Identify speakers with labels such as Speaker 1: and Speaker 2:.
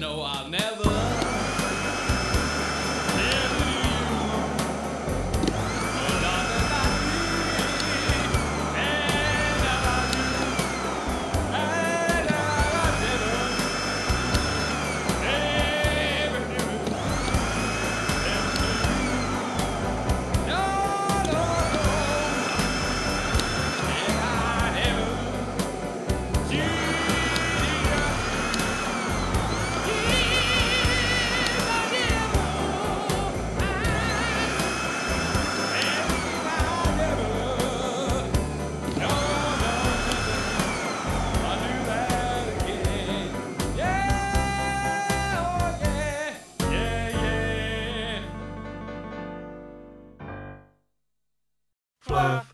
Speaker 1: know I'll never Splash.